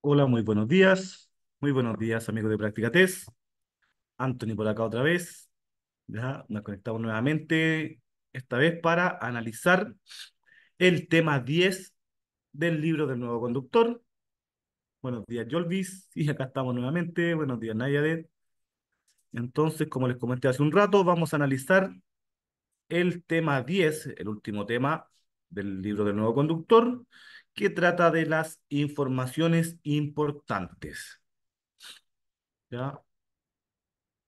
Hola, muy buenos días. Muy buenos días, amigos de Práctica Test. Anthony por acá otra vez. Ya nos conectamos nuevamente, esta vez para analizar el tema 10 del libro del nuevo conductor. Buenos días, Jolvis. Y acá estamos nuevamente. Buenos días, Nayadet. Entonces, como les comenté hace un rato, vamos a analizar el tema 10, el último tema del libro del nuevo conductor, que trata de las informaciones importantes. ¿Ya?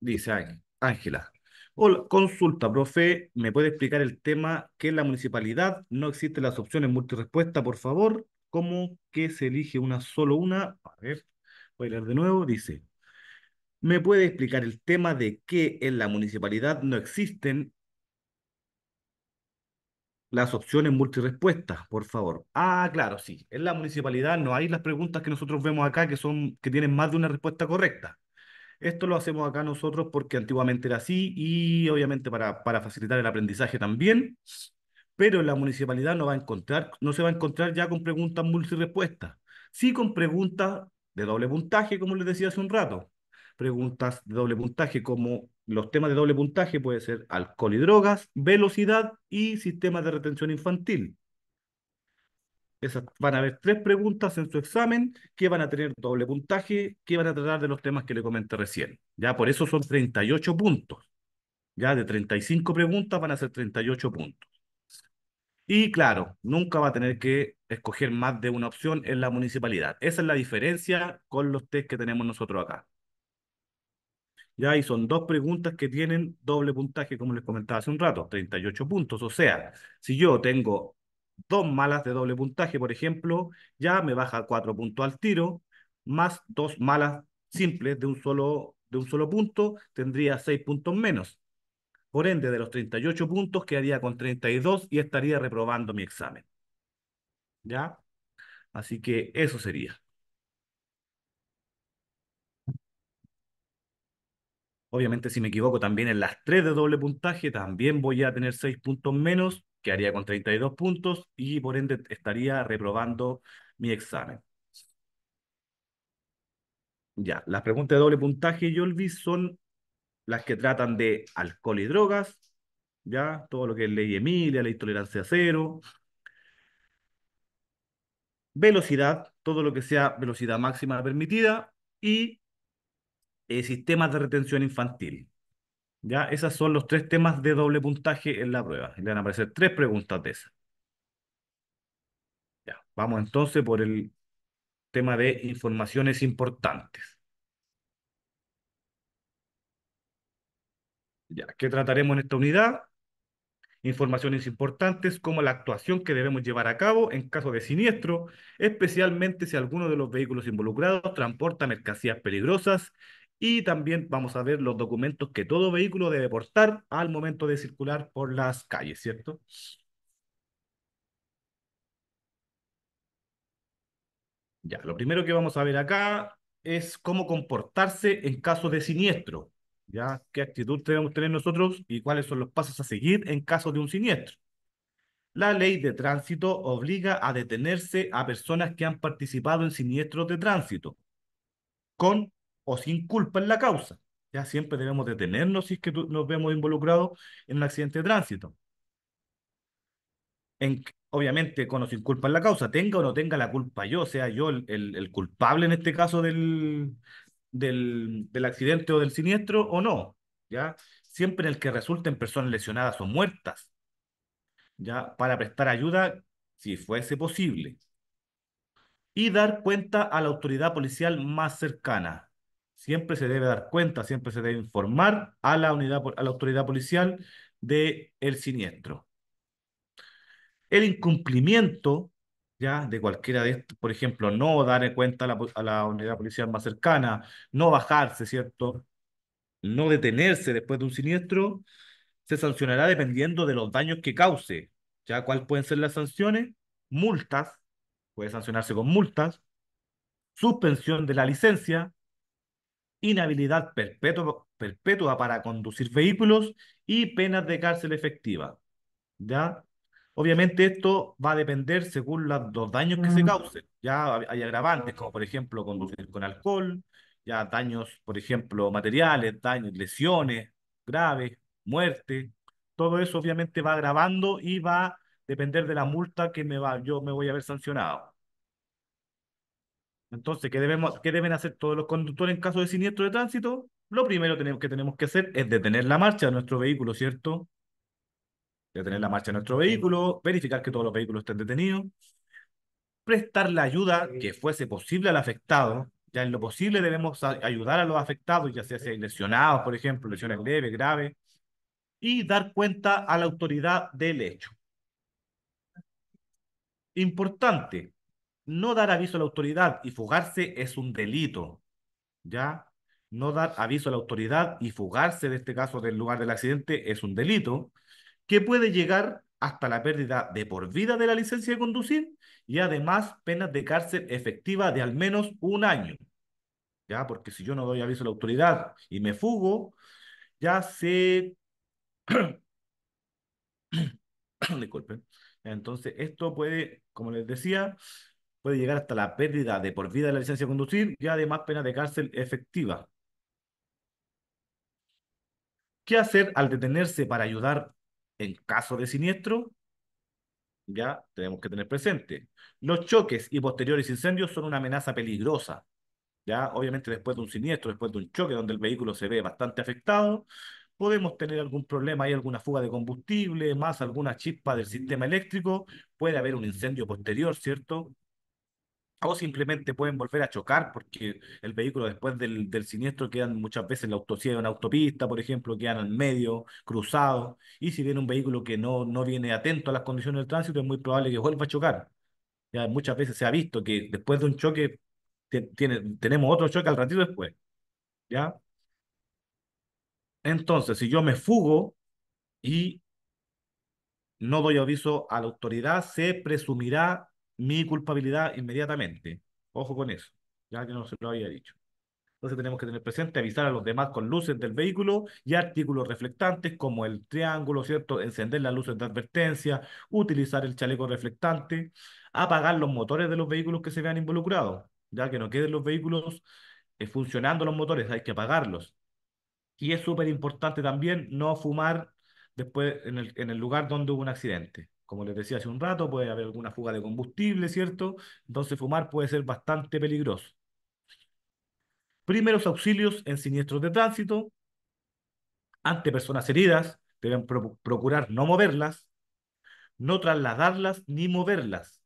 Dice Ángela. Hola, consulta, profe, ¿me puede explicar el tema que en la municipalidad no existen las opciones multirespuesta, por favor? ¿Cómo que se elige una solo una? A ver, voy a leer de nuevo. Dice, ¿me puede explicar el tema de que en la municipalidad no existen las opciones multirespuestas, por favor. Ah, claro, sí. En la municipalidad no hay las preguntas que nosotros vemos acá que son que tienen más de una respuesta correcta. Esto lo hacemos acá nosotros porque antiguamente era así y obviamente para, para facilitar el aprendizaje también. Pero en la municipalidad no va a encontrar, no se va a encontrar ya con preguntas multirespuestas. Sí con preguntas de doble puntaje, como les decía hace un rato. Preguntas de doble puntaje como los temas de doble puntaje puede ser alcohol y drogas, velocidad y sistemas de retención infantil. Esas, van a haber tres preguntas en su examen que van a tener doble puntaje, que van a tratar de los temas que le comenté recién. Ya por eso son 38 puntos. Ya de 35 preguntas van a ser 38 puntos. Y claro, nunca va a tener que escoger más de una opción en la municipalidad. Esa es la diferencia con los test que tenemos nosotros acá. Ya, y son dos preguntas que tienen doble puntaje, como les comentaba hace un rato, 38 puntos. O sea, si yo tengo dos malas de doble puntaje, por ejemplo, ya me baja cuatro puntos al tiro, más dos malas simples de un solo, de un solo punto, tendría seis puntos menos. Por ende, de los 38 puntos quedaría con 32 y estaría reprobando mi examen. ¿Ya? Así que eso sería. Obviamente, si me equivoco también en las tres de doble puntaje, también voy a tener seis puntos menos, que haría con 32 puntos y por ende estaría reprobando mi examen. Ya, las preguntas de doble puntaje, Yolvis, son las que tratan de alcohol y drogas, ya, todo lo que es ley Emilia, ley tolerancia cero, velocidad, todo lo que sea velocidad máxima permitida y eh, sistemas de retención infantil. ¿Ya? Esos son los tres temas de doble puntaje en la prueba. Le van a aparecer tres preguntas de esas. Ya, vamos entonces por el tema de informaciones importantes. Ya, ¿qué trataremos en esta unidad? Informaciones importantes como la actuación que debemos llevar a cabo en caso de siniestro, especialmente si alguno de los vehículos involucrados transporta mercancías peligrosas y también vamos a ver los documentos que todo vehículo debe portar al momento de circular por las calles, ¿cierto? Ya, lo primero que vamos a ver acá es cómo comportarse en caso de siniestro. ¿Ya? ¿Qué actitud debemos tener nosotros y cuáles son los pasos a seguir en caso de un siniestro? La ley de tránsito obliga a detenerse a personas que han participado en siniestros de tránsito, con o sin culpa en la causa. Ya siempre debemos detenernos si es que nos vemos involucrados en un accidente de tránsito. En, obviamente, con o sin culpa en la causa, tenga o no tenga la culpa yo, sea yo el, el, culpable en este caso del, del, del, accidente o del siniestro o no, ¿ya? Siempre en el que resulten personas lesionadas o muertas, ¿ya? Para prestar ayuda si fuese posible. Y dar cuenta a la autoridad policial más cercana, siempre se debe dar cuenta, siempre se debe informar a la unidad, a la autoridad policial de el siniestro. El incumplimiento ya de cualquiera de estos, por ejemplo, no dar cuenta a la, a la unidad policial más cercana, no bajarse, ¿cierto? No detenerse después de un siniestro, se sancionará dependiendo de los daños que cause. ¿Ya cuáles pueden ser las sanciones? Multas, puede sancionarse con multas, suspensión de la licencia, inhabilidad perpetua, perpetua para conducir vehículos y penas de cárcel efectiva. ¿Ya? Obviamente esto va a depender según la- los daños que se causen. Ya hay agravantes, como por ejemplo conducir con alcohol, ya daños, por ejemplo, materiales, daños, lesiones graves, muerte. Todo eso obviamente va agravando y va a depender de la multa que me va, yo me voy a ver sancionado. Entonces, ¿qué debemos, qué deben hacer todos los conductores en caso de siniestro de tránsito? Lo primero que tenemos que hacer es detener la marcha de nuestro vehículo, ¿cierto? Detener la marcha de nuestro vehículo, verificar que todos los vehículos estén detenidos, prestar la ayuda que fuese posible al afectado. Ya en lo posible debemos ayudar a los afectados, ya sea si hay lesionados, por ejemplo, lesiones leves, graves, y dar cuenta a la autoridad del hecho. Importante, no dar aviso a la autoridad y fugarse es un delito. ¿ya? No dar aviso a la autoridad y fugarse de este caso del lugar del accidente es un delito que puede llegar hasta la pérdida de por vida de la licencia de conducir y además penas de cárcel efectiva de al menos un año, ¿ya? Porque si yo no doy aviso a la autoridad y me fugo, ya se... Disculpen. Entonces, esto puede, como les decía, puede llegar hasta la pérdida de por vida de la licencia de conducir y además penas de cárcel efectiva. ¿Qué hacer al detenerse para ayudar en caso de siniestro? Ya tenemos que tener presente. Los choques y posteriores incendios son una amenaza peligrosa. Ya, obviamente, después de un siniestro, después de un choque donde el vehículo se ve bastante afectado, podemos tener algún problema, hay alguna fuga de combustible, más alguna chispa del sistema eléctrico, puede haber un incendio posterior, ¿cierto? O simplemente pueden volver a chocar porque el vehículo después del, siniestro quedan muchas veces en la auto, si hay una autopista, por ejemplo, quedan en medio, cruzados, y si viene un vehículo que no, no viene atento a las condiciones del tránsito, es muy probable que vuelva a chocar. Ya muchas veces se ha visto que después de un choque tenemos otro choque al ratito después, ¿ya? Entonces, si yo me fugo y no doy aviso a la autoridad, se presumirá mi culpabilidad inmediatamente. Ojo con eso, ya que no se lo había dicho. Entonces tenemos que tener presente avisar a los demás con luces del vehículo y artículos reflectantes como el triángulo, ¿cierto? Encender las luces de advertencia, utilizar el chaleco reflectante, apagar los motores de los vehículos que se vean involucrados, ya que no queden los vehículos eh, funcionando los motores, hay que apagarlos. Y es súper importante también no fumar después en el, en el lugar donde hubo un accidente. Como les decía hace un rato, puede haber alguna fuga de combustible, ¿cierto? Entonces fumar puede ser bastante peligroso. Primeros auxilios en siniestros de tránsito, ante personas heridas, deben pro- procurar no moverlas, no trasladarlas ni moverlas.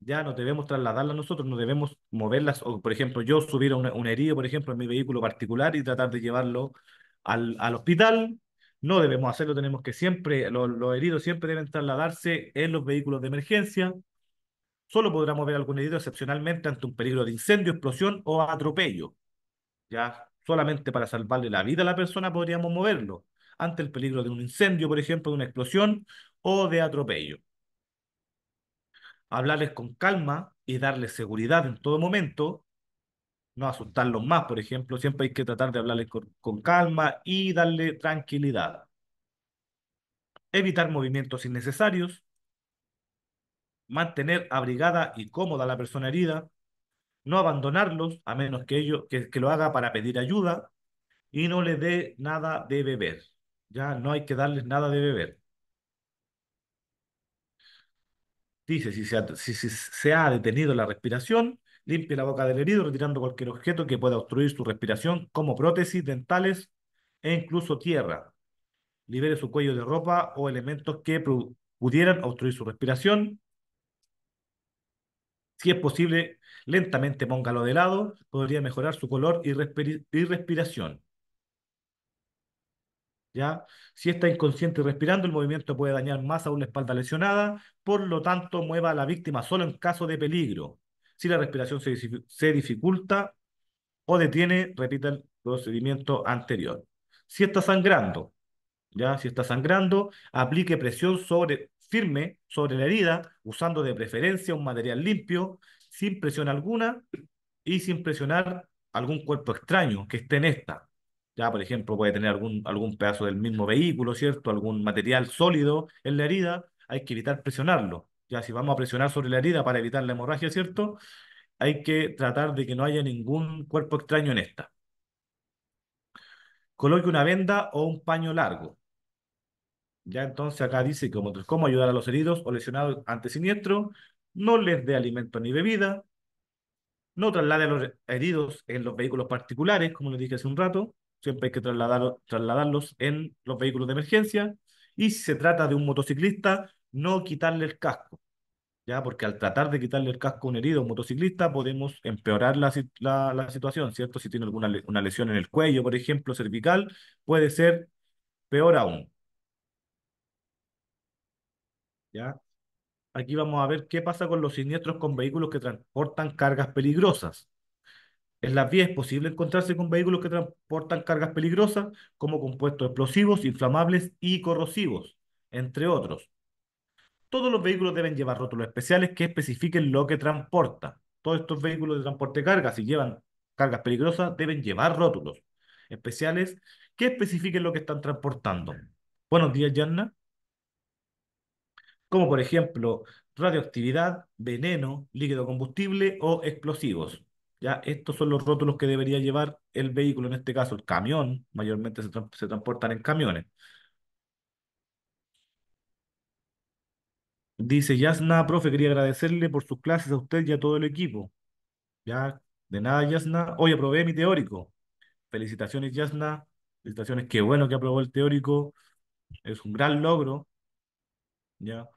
Ya no debemos trasladarlas nosotros, no debemos moverlas. O, por ejemplo, yo subir a un herido, por ejemplo, en mi vehículo particular y tratar de llevarlo al, al hospital. No debemos hacerlo, tenemos que siempre, los, heridos siempre deben trasladarse en los vehículos de emergencia. Solo podrá mover algún herido excepcionalmente ante un peligro de incendio, explosión o atropello. Ya solamente para salvarle la vida a la persona podríamos moverlo ante el peligro de un incendio, por ejemplo, de una explosión o de atropello. Hablarles con calma y darles seguridad en todo momento, no asustarlos más, por ejemplo, siempre hay que tratar de hablarles con, calma y darle tranquilidad. Evitar movimientos innecesarios, mantener abrigada y cómoda a la persona herida, no abandonarlos a menos que ello que, lo haga para pedir ayuda y no le dé nada de beber. Ya no hay que darles nada de beber. Dice, si, si se ha detenido la respiración, limpie la boca del herido retirando cualquier objeto que pueda obstruir su respiración, como prótesis dentales e incluso tierra. Libere su cuello de ropa o elementos que pu- pudieran obstruir su respiración. Si es posible, lentamente póngalo de lado, podría mejorar su color y, respiración. ¿ya? Si está inconsciente y respirando, el movimiento puede dañar más aún la espalda lesionada, por lo tanto, mueva a la víctima solo en caso de peligro. Si la respiración se, dificu- se dificulta o detiene, repita el procedimiento anterior. Si está sangrando, ¿ya? Si está sangrando, aplique presión sobre, firme sobre la herida, usando de preferencia un material limpio, sin presión alguna y sin presionar algún cuerpo extraño que esté en esta. Ya, por ejemplo, puede tener algún, algún pedazo del mismo vehículo, ¿cierto? Algún material sólido en la herida. hay que evitar presionarlo. Ya si vamos a presionar sobre la herida para evitar la hemorragia, ¿cierto? Hay que tratar de que no haya ningún cuerpo extraño en esta. Coloque una venda o un paño largo. Ya entonces acá dice como, cómo ayudar a los heridos o lesionados ante siniestro. No les dé alimento ni bebida. No traslade a los heridos en los vehículos particulares, como les dije hace un rato. Siempre hay que trasladarlos en los vehículos de emergencia. Y si se trata de un motociclista, no quitarle el casco. ¿Ya? Porque al tratar de quitarle el casco a un herido, motociclista, podemos empeorar la, la, la situación, ¿cierto? Si tiene alguna una lesión en el cuello, por ejemplo, cervical, puede ser peor aún. ¿Ya? Aquí vamos a ver qué pasa con los siniestros con vehículos que transportan cargas peligrosas. En las vías es posible encontrarse con vehículos que transportan cargas peligrosas, como compuestos explosivos, inflamables y corrosivos, entre otros. Todos los vehículos deben llevar rótulos especiales que especifiquen lo que transporta. Todos estos vehículos de transporte de carga, si llevan cargas peligrosas, deben llevar rótulos especiales que especifiquen lo que están transportando. Buenos días, Yanna. Como por ejemplo, radioactividad, veneno, líquido combustible o explosivos. Ya, estos son los rótulos que debería llevar el vehículo, en este caso el camión, mayormente se, se transportan en camiones. Dice Yasna, profe, quería agradecerle por sus clases a usted y a todo el equipo. Ya, de nada, Yasna. Hoy aprobé mi teórico. Felicitaciones, Yasna. Felicitaciones, qué bueno que aprobó el teórico. Es un gran logro. Ya.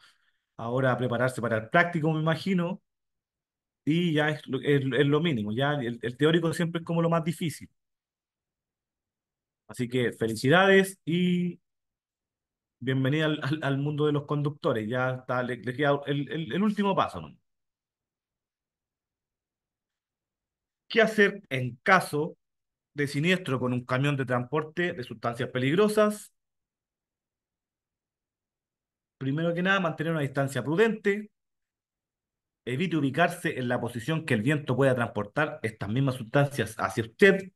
Ahora a prepararse para el práctico, me imagino. Y ya es lo, es, lo mínimo. Ya el, el teórico siempre es como lo más difícil. Así que felicidades y bienvenida al, mundo de los conductores. Ya está, le, queda el, último paso. ¿Qué hacer en caso de siniestro con un camión de transporte de sustancias peligrosas? Primero que nada, mantener una distancia prudente. Evite ubicarse en la posición que el viento pueda transportar estas mismas sustancias hacia usted.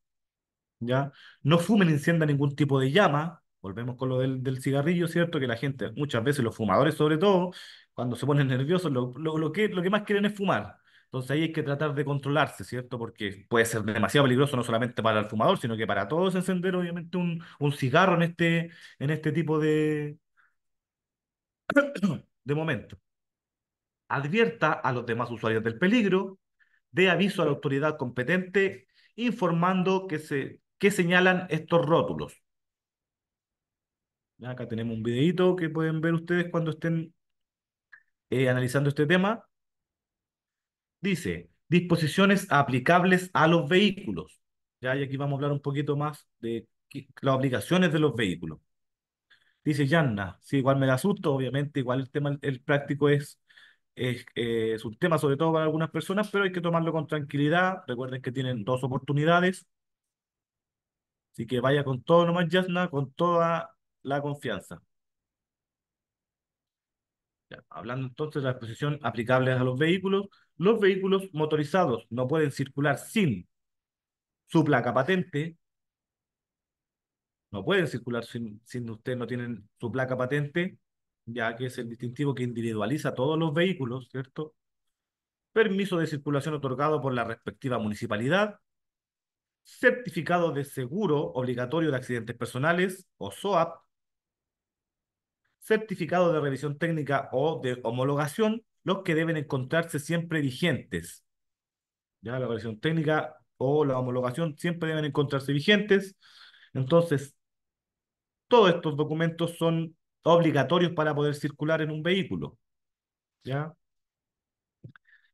¿ya? No fumen ni encienda ningún tipo de llama Volvemos con lo del, del, cigarrillo, ¿cierto? Que la gente, muchas veces los fumadores sobre todo, cuando se ponen nerviosos, lo, lo, lo, que, lo que más quieren es fumar. Entonces ahí hay que tratar de controlarse, ¿cierto? Porque puede ser demasiado peligroso no solamente para el fumador, sino que para todos encender obviamente un, un cigarro en este, en este tipo de, de momento. Advierta a los demás usuarios del peligro, dé aviso a la autoridad competente informando que, se, que señalan estos rótulos. Acá tenemos un videito que pueden ver ustedes cuando estén eh, analizando este tema. Dice, disposiciones aplicables a los vehículos. Ya, y aquí vamos a hablar un poquito más de las obligaciones de los vehículos. Dice Yanna, sí, igual me da asusto, obviamente, igual el tema, el práctico es, eh, es un tema sobre todo para algunas personas, pero hay que tomarlo con tranquilidad. Recuerden que tienen dos oportunidades. Así que vaya con todo nomás, Yasna, con toda la confianza. Hablando entonces de la exposición aplicable a los vehículos, los vehículos motorizados no pueden circular sin su placa patente, no pueden circular sin, sin ustedes no tienen su placa patente, ya que es el distintivo que individualiza todos los vehículos, ¿cierto? Permiso de circulación otorgado por la respectiva municipalidad, certificado de seguro obligatorio de accidentes personales o SOAP, certificado de revisión técnica o de homologación, los que deben encontrarse siempre vigentes. Ya la revisión técnica o la homologación siempre deben encontrarse vigentes. Entonces, todos estos documentos son obligatorios para poder circular en un vehículo. ¿Ya?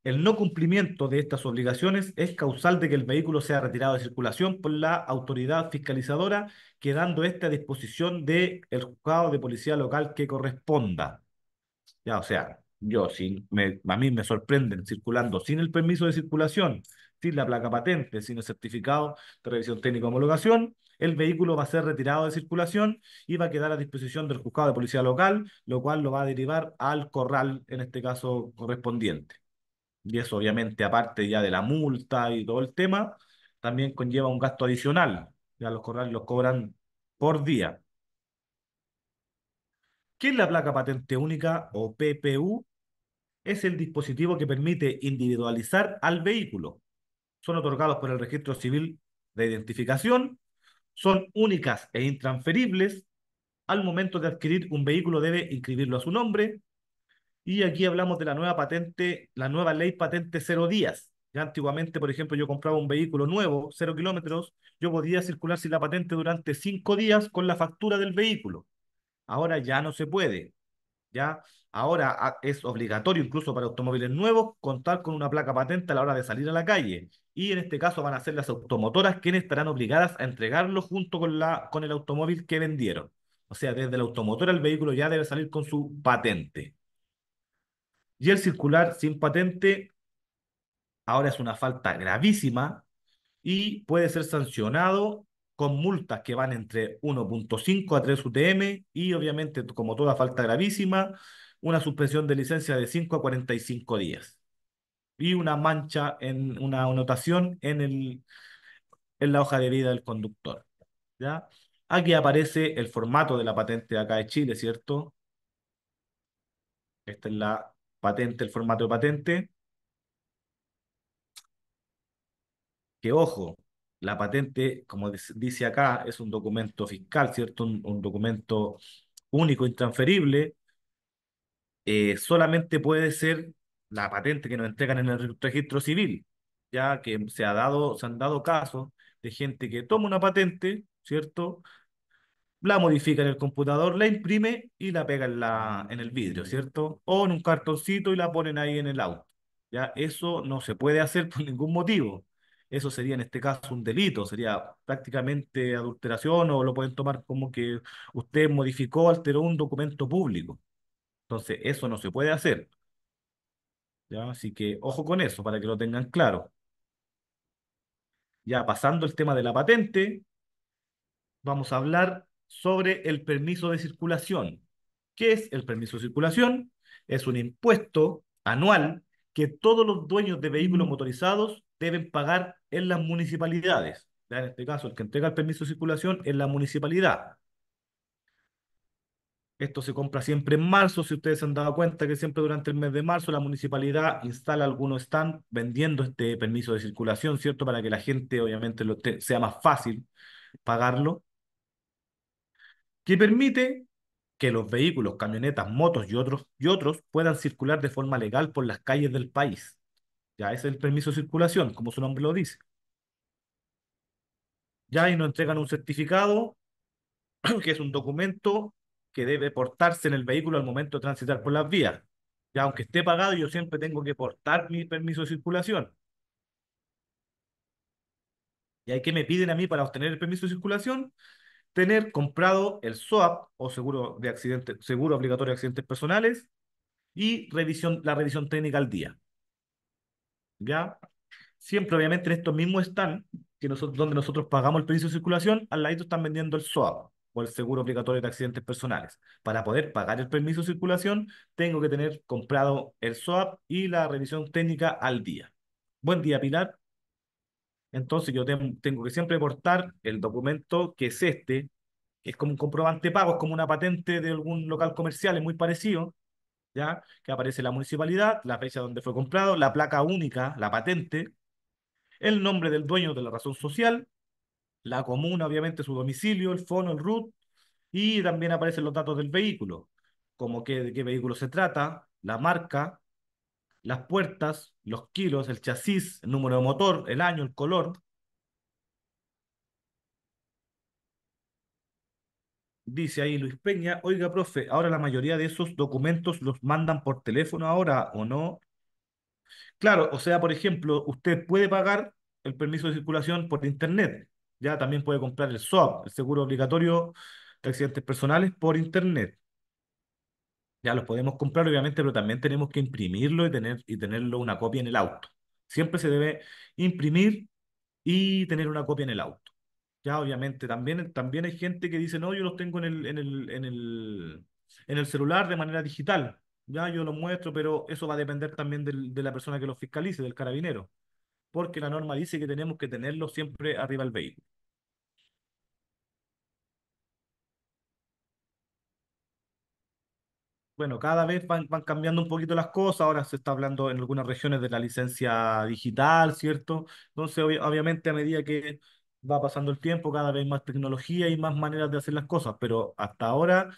El no cumplimiento de estas obligaciones es causal de que el vehículo sea retirado de circulación por la autoridad fiscalizadora, quedando este a disposición del juzgado de policía local que corresponda. Ya, o sea, yo, si me, a mí me sorprenden circulando sin el permiso de circulación, sin la placa patente, sin el certificado de revisión técnica homologación, el vehículo va a ser retirado de circulación y va a quedar a disposición del juzgado de policía local, lo cual lo va a derivar al corral, en este caso correspondiente y eso obviamente aparte ya de la multa y todo el tema, también conlleva un gasto adicional. Ya los corrales los cobran por día. ¿Qué es la placa patente única o PPU? Es el dispositivo que permite individualizar al vehículo. Son otorgados por el Registro Civil de Identificación, son únicas e intransferibles. Al momento de adquirir un vehículo debe inscribirlo a su nombre. Y aquí hablamos de la nueva patente, la nueva ley patente cero días. Ya antiguamente, por ejemplo, yo compraba un vehículo nuevo, cero kilómetros, yo podía circular sin la patente durante cinco días con la factura del vehículo. Ahora ya no se puede. ¿ya? Ahora ah, es obligatorio, incluso para automóviles nuevos, contar con una placa patente a la hora de salir a la calle. Y en este caso van a ser las automotoras quienes estarán obligadas a entregarlo junto con, la, con el automóvil que vendieron. O sea, desde la automotora el vehículo ya debe salir con su patente. Y el circular sin patente ahora es una falta gravísima y puede ser sancionado con multas que van entre 1.5 a 3 UTM y obviamente, como toda falta gravísima, una suspensión de licencia de 5 a 45 días y una mancha en una anotación en, el, en la hoja de vida del conductor. ¿ya? Aquí aparece el formato de la patente de acá de Chile, ¿cierto? Esta es la patente, el formato de patente. Que ojo, la patente, como dice acá, es un documento fiscal, ¿cierto? Un, documento único, intransferible. Eh, solamente puede ser la patente que nos entregan en el registro civil, ya que se, ha dado, se han dado casos de gente que toma una patente, ¿cierto? La modifica en el computador, la imprime y la pega en, la, en el vidrio, ¿cierto? O en un cartoncito y la ponen ahí en el auto. Ya, eso no se puede hacer por ningún motivo eso sería en este caso un delito, sería prácticamente adulteración o lo pueden tomar como que usted modificó, alteró un documento público. Entonces, eso no se puede hacer. ¿Ya? Así que ojo con eso para que lo tengan claro. Ya pasando el tema de la patente, vamos a hablar sobre el permiso de circulación. ¿Qué es el permiso de circulación? Es un impuesto anual que todos los dueños de vehículos motorizados deben pagar en las municipalidades. En este caso, el que entrega el permiso de circulación es la municipalidad. Esto se compra siempre en marzo, si ustedes se han dado cuenta que siempre durante el mes de marzo la municipalidad instala algunos stand vendiendo este permiso de circulación, ¿cierto? Para que la gente obviamente lo sea más fácil pagarlo. Que permite que los vehículos, camionetas, motos y otros, y otros puedan circular de forma legal por las calles del país. Ya es el permiso de circulación, como su nombre lo dice. Ya y nos entregan un certificado, que es un documento que debe portarse en el vehículo al momento de transitar por las vías. Ya aunque esté pagado, yo siempre tengo que portar mi permiso de circulación. ¿Y hay que me piden a mí para obtener el permiso de circulación? Tener comprado el SOAP o seguro de obligatorio de accidentes personales y revisión, la revisión técnica al día. ¿ya? Siempre, obviamente, en estos mismos están, nosotros, donde nosotros pagamos el permiso de circulación, al lado están vendiendo el SOAP o el seguro obligatorio de accidentes personales. Para poder pagar el permiso de circulación, tengo que tener comprado el SOAP y la revisión técnica al día. Buen día, Pilar. Entonces yo tengo que siempre portar el documento que es este, que es como un comprobante pago, es como una patente de algún local comercial, es muy parecido, ¿ya? Que aparece la municipalidad, la fecha donde fue comprado, la placa única, la patente, el nombre del dueño de la razón social, la comuna, obviamente, su domicilio, el fono, el RUT, y también aparecen los datos del vehículo, como que, de qué vehículo se trata, la marca, las puertas, los kilos, el chasis, el número de motor, el año, el color, Dice ahí Luis Peña, oiga, profe, ahora la mayoría de esos documentos los mandan por teléfono ahora, ¿o no? Claro, o sea, por ejemplo, usted puede pagar el permiso de circulación por internet. Ya también puede comprar el SOAP, el seguro obligatorio de accidentes personales, por internet. Ya los podemos comprar, obviamente, pero también tenemos que imprimirlo y, tener, y tenerlo una copia en el auto. Siempre se debe imprimir y tener una copia en el auto. Ya, obviamente, también, también hay gente que dice, no, yo los tengo en el, en el, en el, en el celular de manera digital. Ya, yo los muestro, pero eso va a depender también de la persona que los fiscalice, del carabinero. Porque la norma dice que tenemos que tenerlo siempre arriba del vehículo. Bueno, cada vez van, van cambiando un poquito las cosas. Ahora se está hablando en algunas regiones de la licencia digital, ¿cierto? Entonces, obvi- obviamente, a medida que va pasando el tiempo, cada vez más tecnología y más maneras de hacer las cosas. Pero hasta ahora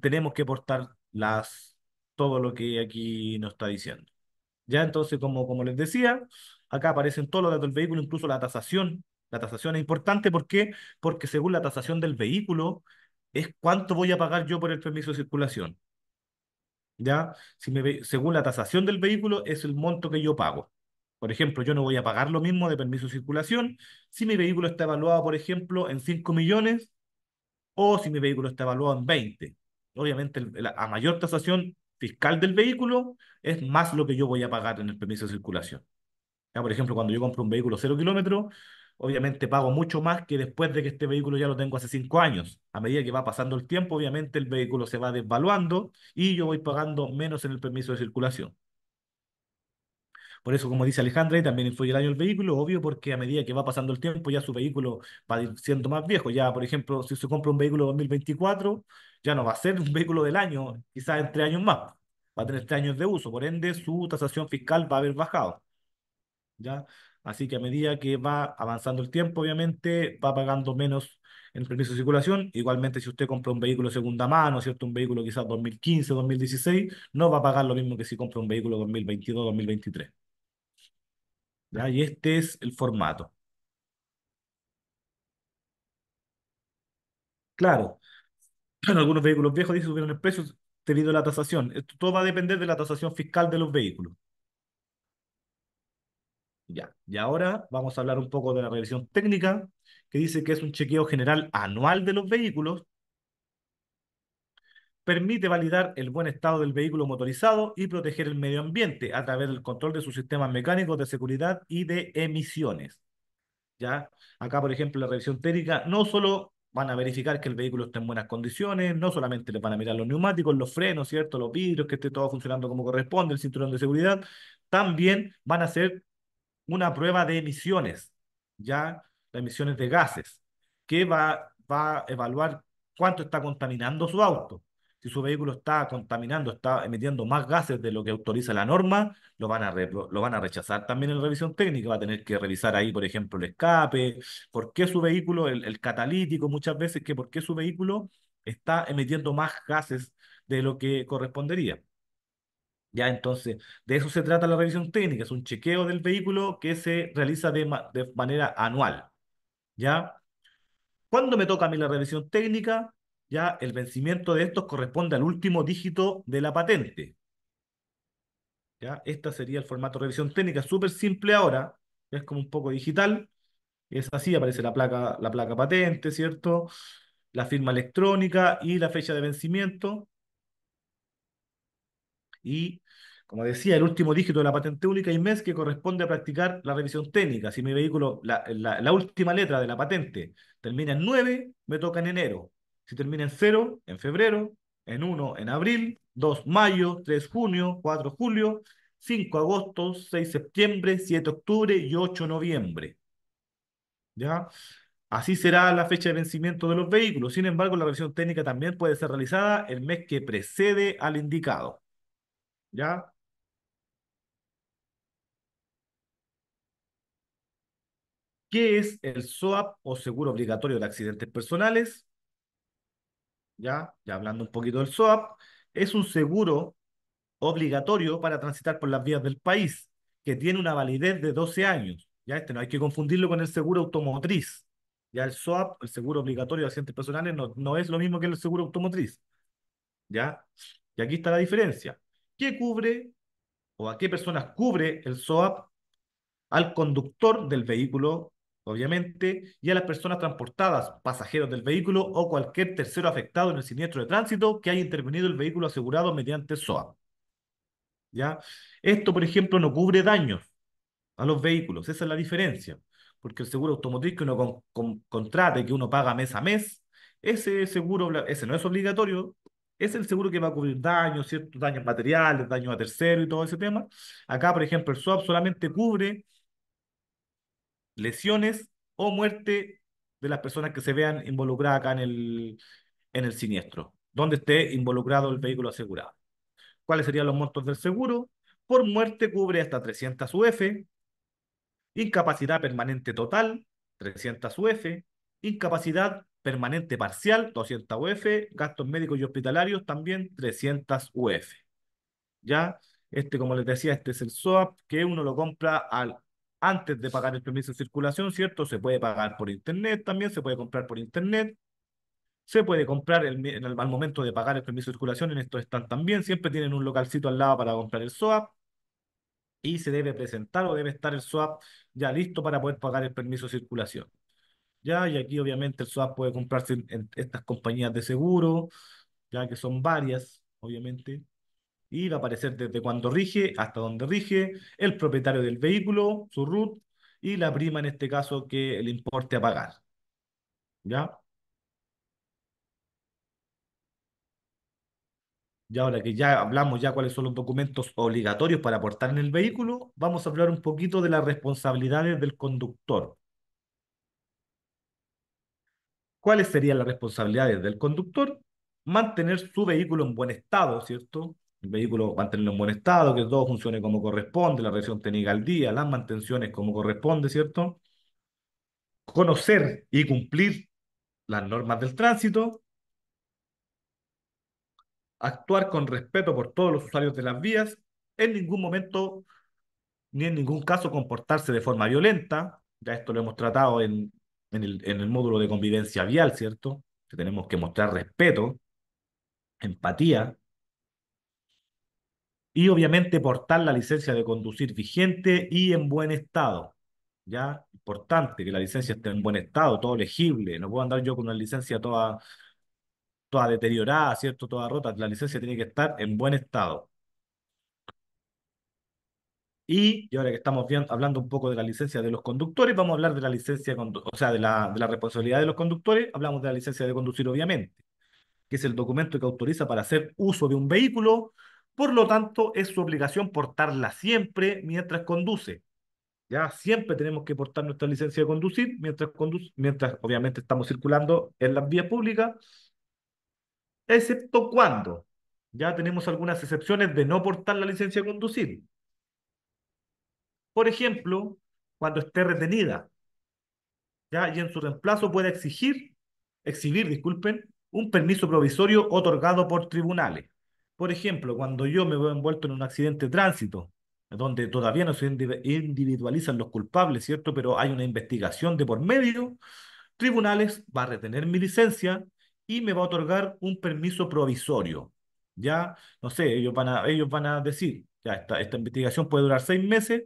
tenemos que portar las, todo lo que aquí nos está diciendo. Ya, entonces, como, como les decía, acá aparecen todos los datos del vehículo, incluso la tasación. La tasación es importante, ¿por qué? Porque según la tasación del vehículo, es cuánto voy a pagar yo por el permiso de circulación. ¿Ya? Si me según la tasación del vehículo es el monto que yo pago. Por ejemplo, yo no voy a pagar lo mismo de permiso de circulación si mi vehículo está evaluado, por ejemplo, en 5 millones o si mi vehículo está evaluado en 20. Obviamente, la, a mayor tasación fiscal del vehículo es más lo que yo voy a pagar en el permiso de circulación. Ya, por ejemplo, cuando yo compro un vehículo cero kilómetros, obviamente pago mucho más que después de que este vehículo ya lo tengo hace cinco años. A medida que va pasando el tiempo, obviamente el vehículo se va desvaluando y yo voy pagando menos en el permiso de circulación. Por eso, como dice Alejandra, y también influye el año del vehículo, obvio, porque a medida que va pasando el tiempo, ya su vehículo va siendo más viejo. Ya, por ejemplo, si se compra un vehículo 2024, ya no va a ser un vehículo del año, quizás en tres años más. Va a tener tres años de uso, por ende, su tasación fiscal va a haber bajado. ¿ya? Así que a medida que va avanzando el tiempo, obviamente, va pagando menos en permiso de circulación. Igualmente, si usted compra un vehículo de segunda mano, ¿cierto? Un vehículo quizás 2015, 2016, no va a pagar lo mismo que si compra un vehículo 2022, 2023, ¿ya? Y este es el formato. Claro, en algunos vehículos viejos dice subieron el precio debido a la tasación. Esto todo va a depender de la tasación fiscal de los vehículos. Ya. Y ahora vamos a hablar un poco de la revisión técnica, que dice que es un chequeo general anual de los vehículos permite validar el buen estado del vehículo motorizado y proteger el medio ambiente a través del control de sus sistemas mecánicos de seguridad y de emisiones. ¿ya? Acá, por ejemplo, la revisión técnica no solo van a verificar que el vehículo esté en buenas condiciones, no solamente les van a mirar los neumáticos, los frenos, ¿cierto? Los vidrios, que esté todo funcionando como corresponde, el cinturón de seguridad, también van a hacer una prueba de emisiones, ya las emisiones de gases, que va, va a evaluar cuánto está contaminando su auto. Si su vehículo está contaminando, está emitiendo más gases de lo que autoriza la norma, lo van a, lo van a rechazar también en revisión técnica. Va a tener que revisar ahí, por ejemplo, el escape, por qué su vehículo, el, el catalítico, muchas veces, que por qué su vehículo está emitiendo más gases de lo que correspondería. Ya, entonces, de eso se trata la revisión técnica, es un chequeo del vehículo que se realiza de, ma- de manera anual. ¿Ya? Cuando me toca a mí la revisión técnica, ya el vencimiento de estos corresponde al último dígito de la patente. ¿Ya? Este sería el formato de revisión técnica, súper simple ahora, es como un poco digital, es así, aparece la placa, la placa patente, ¿cierto? La firma electrónica y la fecha de vencimiento. Y, como decía, el último dígito de la patente única y mes que corresponde a practicar la revisión técnica. Si mi vehículo, la, la, la última letra de la patente termina en 9, me toca en enero. Si termina en 0, en febrero, en 1, en abril, 2, mayo, 3, junio, 4, julio, 5, agosto, 6, septiembre, 7, octubre y 8, noviembre. ¿Ya? Así será la fecha de vencimiento de los vehículos. Sin embargo, la revisión técnica también puede ser realizada el mes que precede al indicado. ¿Ya? ¿Qué es el SOAP o seguro obligatorio de accidentes personales? Ya, ya hablando un poquito del SOAP, es un seguro obligatorio para transitar por las vías del país, que tiene una validez de 12 años. Ya, este no hay que confundirlo con el seguro automotriz. Ya el SOAP, el seguro obligatorio de accidentes personales, no, no es lo mismo que el seguro automotriz. ¿Ya? Y aquí está la diferencia. ¿Qué cubre o a qué personas cubre el SOAP? al conductor del vehículo, obviamente, y a las personas transportadas, pasajeros del vehículo o cualquier tercero afectado en el siniestro de tránsito que haya intervenido el vehículo asegurado mediante SOA. ¿Ya? Esto, por ejemplo, no cubre daños a los vehículos, esa es la diferencia, porque el seguro automotriz que uno con, con, contrate, que uno paga mes a mes, ese seguro, ese no es obligatorio, es el seguro que va a cubrir daños, ciertos daños materiales, daños a terceros y todo ese tema. Acá, por ejemplo, el SOAP solamente cubre lesiones o muerte de las personas que se vean involucradas acá en el, en el siniestro, donde esté involucrado el vehículo asegurado. ¿Cuáles serían los montos del seguro? Por muerte cubre hasta 300 UF, incapacidad permanente total, 300 UF, incapacidad permanente parcial, 200 UF, gastos médicos y hospitalarios también 300 UF. ¿Ya? Este, como les decía, este es el SOAP que uno lo compra al, antes de pagar el permiso de circulación, ¿cierto? Se puede pagar por internet también, se puede comprar por internet. Se puede comprar el, el, al momento de pagar el permiso de circulación, en estos están también, siempre tienen un localcito al lado para comprar el SOAP y se debe presentar o debe estar el SOAP ya listo para poder pagar el permiso de circulación. Ya, y aquí obviamente el SOAP puede comprarse en, estas compañías de seguro, ya que son varias, obviamente, y va a aparecer desde cuando rige hasta donde rige, el propietario del vehículo, su RUT, y la prima en este caso que le importe a pagar. ¿Ya? Y ahora que ya hablamos ya cuáles son los documentos obligatorios para aportar en el vehículo, vamos a hablar un poquito de las responsabilidades del conductor. ¿Cuáles serían las responsabilidades del conductor? Mantener su vehículo en buen estado, ¿cierto? El vehículo mantenerlo en buen estado, que todo funcione como corresponde, la revisión técnica al día, las mantenciones como corresponde, ¿cierto? Conocer y cumplir las normas del tránsito, actuar con respeto por todos los usuarios de las vías, en ningún momento ni en ningún caso comportarse de forma violenta, ya esto lo hemos tratado en, en, el, en el módulo de convivencia vial, ¿cierto? Que tenemos que mostrar respeto, empatía, y obviamente portar la licencia de conducir vigente y en buen estado. ¿Ya? Importante que la licencia esté en buen estado, todo legible. No puedo andar yo con una licencia toda toda deteriorada, ¿cierto? Toda rota. La licencia tiene que estar en buen estado. Y, ahora que estamos bien, hablando un poco de la licencia de los conductores, vamos a hablar de la licencia, o sea, de la, de la responsabilidad de los conductores, hablamos de la licencia de conducir, obviamente, que es el documento que autoriza para hacer uso de un vehículo, por lo tanto, es su obligación portarla siempre mientras conduce. Ya siempre tenemos que portar nuestra licencia de conducir mientras conduce, mientras obviamente estamos circulando en las vías públicas excepto cuando ya tenemos algunas excepciones de no portar la licencia de conducir. Por ejemplo, cuando esté retenida, ya y en su reemplazo puede exigir, exhibir, disculpen, un permiso provisorio otorgado por tribunales. Por ejemplo, cuando yo me veo envuelto en un accidente de tránsito, donde todavía no se individualizan los culpables, ¿cierto? Pero hay una investigación de por medio, tribunales va a retener mi licencia y me va a otorgar un permiso provisorio. Ya, no sé, ellos van a, ellos van a decir, ya esta, esta investigación puede durar seis meses,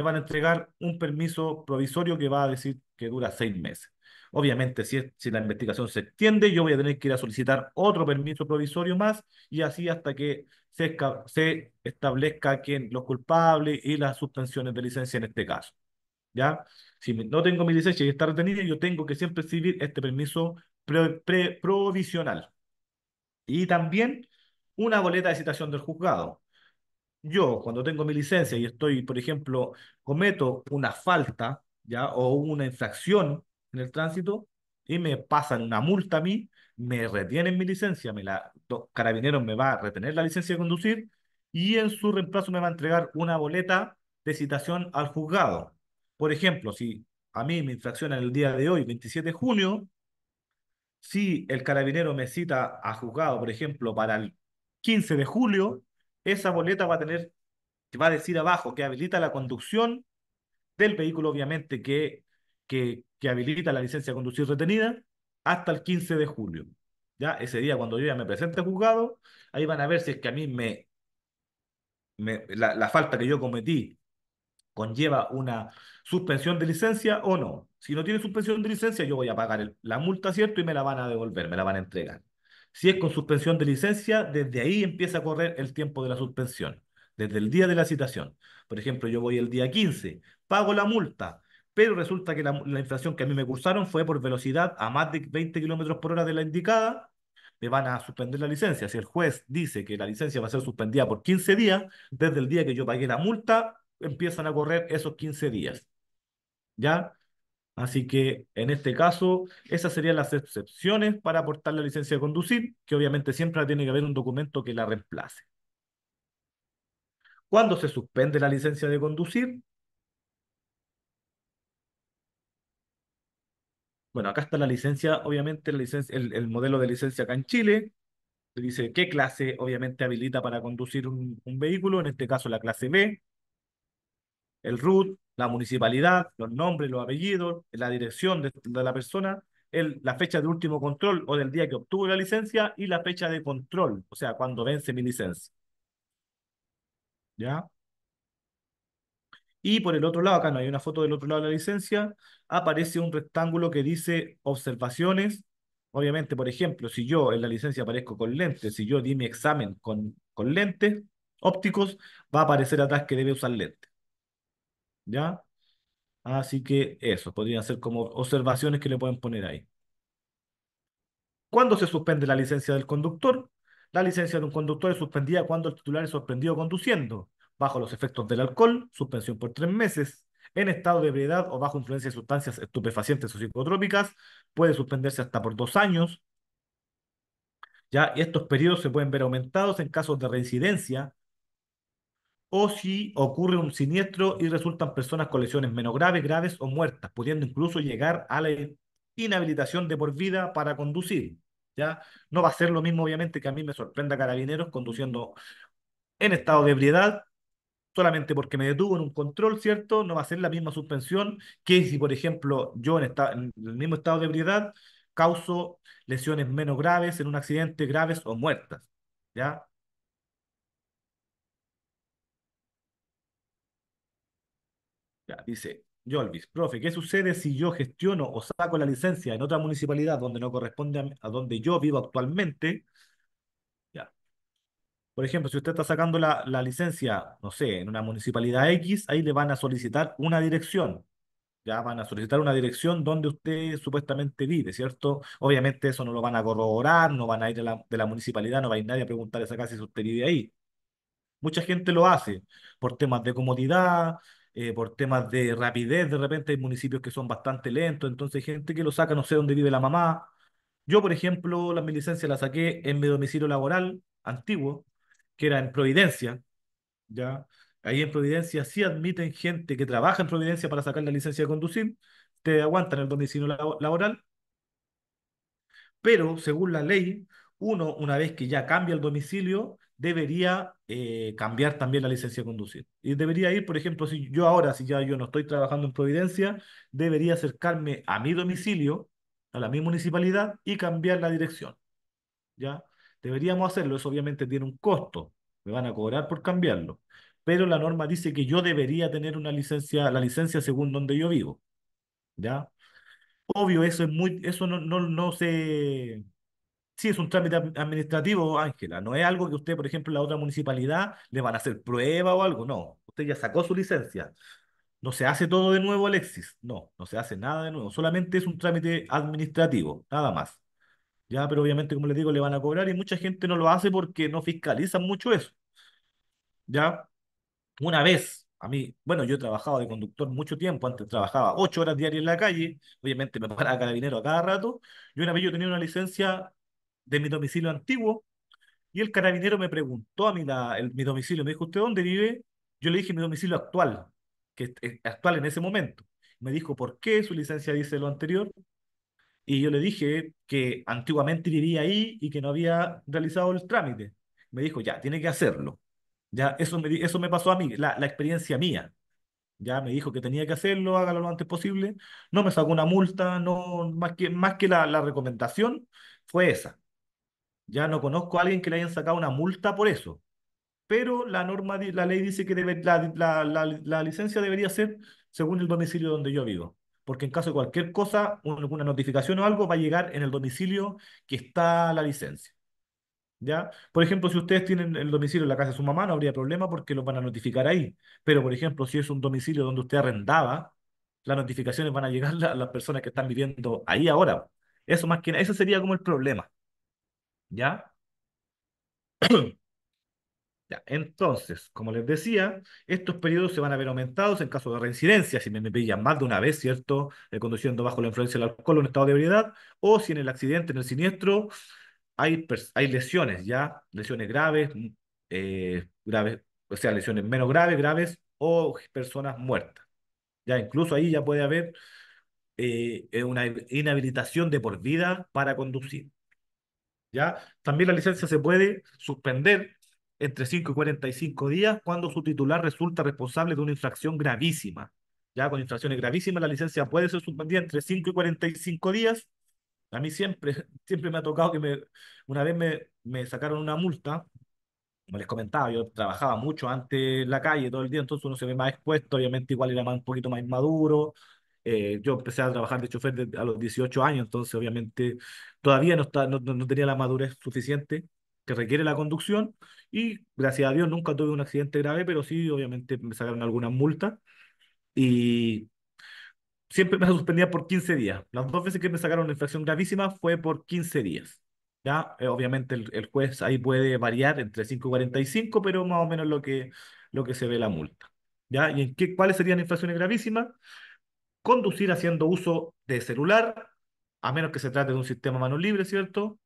me van a entregar un permiso provisorio que va a decir que dura seis meses. Obviamente, si, la investigación se extiende, yo voy a tener que ir a solicitar otro permiso provisorio más y así hasta que se, establezca quién, los culpables y las suspensiones de licencia en este caso. ¿Ya? Si no tengo mi licencia y está retenida, yo tengo que siempre recibir este permiso provisional. Y también una boleta de citación del juzgado. Yo, cuando tengo mi licencia y estoy, por ejemplo, cometo una falta, ¿ya? O una infracción en el tránsito y me pasan una multa a mí, me retienen mi licencia, me la, Carabineros me va a retener la licencia de conducir y en su reemplazo me va a entregar una boleta de citación al juzgado. Por ejemplo, si a mí me infracciona el día de hoy, 27 de junio, si el carabinero me cita a juzgado, por ejemplo, para el 15 de julio, esa boleta va a tener, va a decir abajo que habilita la conducción del vehículo, obviamente, que, que, habilita la licencia de conducir retenida hasta el 15 de julio. Ya, ese día cuando yo ya me presente juzgado, ahí van a ver si es que a mí me, la falta que yo cometí conlleva una suspensión de licencia o no. Si no tiene suspensión de licencia, yo voy a pagar la multa, ¿cierto? Y me la van a devolver, me la van a entregar. Si es con suspensión de licencia, desde ahí empieza a correr el tiempo de la suspensión, desde el día de la citación. Por ejemplo, yo voy el día 15, pago la multa, pero resulta que la, la infracción que a mí me cursaron fue por velocidad a más de 20 kilómetros por hora de la indicada, me van a suspender la licencia. Si el juez dice que la licencia va a ser suspendida por 15 días, desde el día que yo pagué la multa, empiezan a correr esos 15 días. ¿Ya? Así que en este caso, esas serían las excepciones para aportar la licencia de conducir, que obviamente siempre tiene que haber un documento que la reemplace. ¿Cuándo se suspende la licencia de conducir? Bueno, acá está la licencia, obviamente, la licencia, el, el modelo de licencia acá en Chile. Te dice qué clase, obviamente, habilita para conducir un, un vehículo, en este caso la clase B, el RUT, la municipalidad, los nombres, los apellidos, la dirección de, la persona, la fecha de último control o del día que obtuvo la licencia y la fecha de control, o sea, cuando vence mi licencia. ¿Ya? Y por el otro lado, acá no hay una foto del otro lado de la licencia, aparece un rectángulo que dice observaciones. Obviamente, por ejemplo, si yo en la licencia aparezco con lentes, si yo di mi examen con, con lentes ópticos, va a aparecer atrás que debe usar lentes. ¿Ya? Así que eso, podrían ser como observaciones que le pueden poner ahí. ¿Cuándo se suspende la licencia del conductor? La licencia de un conductor es suspendida cuando el titular es sorprendido conduciendo, bajo los efectos del alcohol, suspensión por tres meses, en estado de ebriedad o bajo influencia de sustancias estupefacientes o psicotrópicas, puede suspenderse hasta por dos años. Ya, y estos periodos se pueden ver aumentados en casos de reincidencia o si ocurre un siniestro y resultan personas con lesiones menos graves, graves o muertas, pudiendo incluso llegar a la inhabilitación de por vida para conducir. ¿ya? No va a ser lo mismo, obviamente, que a mí me sorprenda carabineros conduciendo en estado de ebriedad, solamente porque me detuvo en un control, ¿cierto? No va a ser la misma suspensión que si, por ejemplo, yo en, en el mismo estado de ebriedad causo lesiones menos graves en un accidente graves o muertas, ¿ya? Dice Jolvis, profe, ¿qué sucede si yo gestiono o saco la licencia en otra municipalidad donde no corresponde a, donde yo vivo actualmente? Ya. Por ejemplo, si usted está sacando la, la licencia, no sé, en una municipalidad X, ahí le van a solicitar una dirección. Ya van a solicitar una dirección donde usted supuestamente vive, ¿cierto? Obviamente eso no lo van a corroborar, no van a ir a la, de la municipalidad, no va a ir nadie a preguntar esa casa si usted vive ahí. Mucha gente lo hace por temas de comodidad, eh, por temas de rapidez. De repente hay municipios que son bastante lentos, entonces hay gente que lo saca, no sé dónde vive la mamá. Yo, por ejemplo, la, mi licencia la saqué en mi domicilio laboral antiguo, que era en Providencia, ¿ya? Ahí en Providencia sí admiten gente que trabaja en Providencia para sacar la licencia de conducir, te aguantan el domicilio labo- laboral, pero según la ley, uno, una vez que ya cambia el domicilio, debería eh, cambiar también la licencia de conducir. Y debería ir, por ejemplo, si yo ahora, si ya yo no estoy trabajando en Providencia, debería acercarme a mi domicilio, a la mi municipalidad, y cambiar la dirección. ¿Ya? Deberíamos hacerlo, eso obviamente tiene un costo, me van a cobrar por cambiarlo. Pero la norma dice que yo debería tener una licencia, la licencia según donde yo vivo. ¿Ya? Obvio, eso es muy, eso no, no, no se Sí, es un trámite ad- administrativo, Ángela. No es algo que usted, por ejemplo, en la otra municipalidad le van a hacer prueba o algo. No, usted ya sacó su licencia. No se hace todo de nuevo, Alexis. No, no se hace nada de nuevo. Solamente es un trámite administrativo, nada más. Ya, pero obviamente, como les digo, le van a cobrar y mucha gente no lo hace porque no fiscalizan mucho eso. Ya, una vez, a mí, bueno, yo he trabajado de conductor mucho tiempo. Antes trabajaba ocho horas diarias en la calle. Obviamente me paraba carabinero a cada rato. Y una vez yo tenía una licencia de mi domicilio antiguo Y el carabinero me preguntó a mí mi domicilio, me dijo, ¿usted dónde vive? Yo le dije mi domicilio actual, que es actual en ese momento. Me dijo, ¿por qué su licencia dice lo anterior? Y yo le dije que antiguamente vivía ahí y que no había realizado el trámite. Me dijo, ya, tiene que hacerlo. Ya, eso me, eso me pasó a mí, la, la experiencia mía. Ya me dijo que tenía que hacerlo, hágalo lo antes posible. No me sacó una multa, no, más que, más que la recomendación fue esa. Ya no conozco a alguien que le hayan sacado una multa por eso. pero la norma, la ley dice que la, la, la, licencia debería ser según el domicilio donde yo vivo. Porque en caso de cualquier cosa, un- alguna notificación o algo, va a llegar en el domicilio que está la licencia. ¿Ya? Por ejemplo, si ustedes tienen el domicilio en la casa de su mamá, no habría problema porque los van a notificar ahí. Pero, por ejemplo, si es un domicilio donde usted arrendaba, las notificaciones van a llegar a las personas que están viviendo ahí ahora. Eso más que ese sería como el problema. ¿Ya? Ya, entonces, como les decía, estos periodos se van a ver aumentados en caso de reincidencia, si me, me pillan más de una vez, ¿cierto? Eh, conduciendo bajo la influencia del alcohol o en estado de ebriedad, o si en el accidente, en el siniestro, hay, hay lesiones, ¿ya? Lesiones graves, mm, eh, graves, o sea, lesiones menos graves, graves o personas muertas. Ya incluso ahí ya puede haber eh, una inhabilitación de por vida para conducir. ¿Ya? También la licencia se puede suspender entre 5 y 45 días cuando su titular resulta responsable de una infracción gravísima. Ya con infracciones gravísimas la licencia puede ser suspendida entre 5 y 45 días. A mí siempre, siempre me ha tocado que me, una vez me, me sacaron una multa como les comentaba, yo trabajaba mucho antes en la calle todo el día, entonces uno se ve más expuesto, obviamente igual era más, un poquito más maduro. Eh, yo empecé a trabajar de chofer a los 18 años, entonces obviamente todavía no, está, no, no tenía la madurez suficiente que requiere la conducción y gracias a Dios nunca tuve un accidente grave, pero sí, obviamente me sacaron algunas multas y siempre me suspendía por 15 días. Las dos veces que me sacaron una infracción gravísima fue por 15 días. ¿ya? Eh, obviamente el, el, juez ahí puede variar entre 5 y 45, pero más o menos lo que, lo que se ve la multa. ¿ya? ¿Y en qué, cuáles serían infracciones gravísimas? Conducir haciendo uso de celular, a menos que se trate de un sistema mano libre, ¿cierto?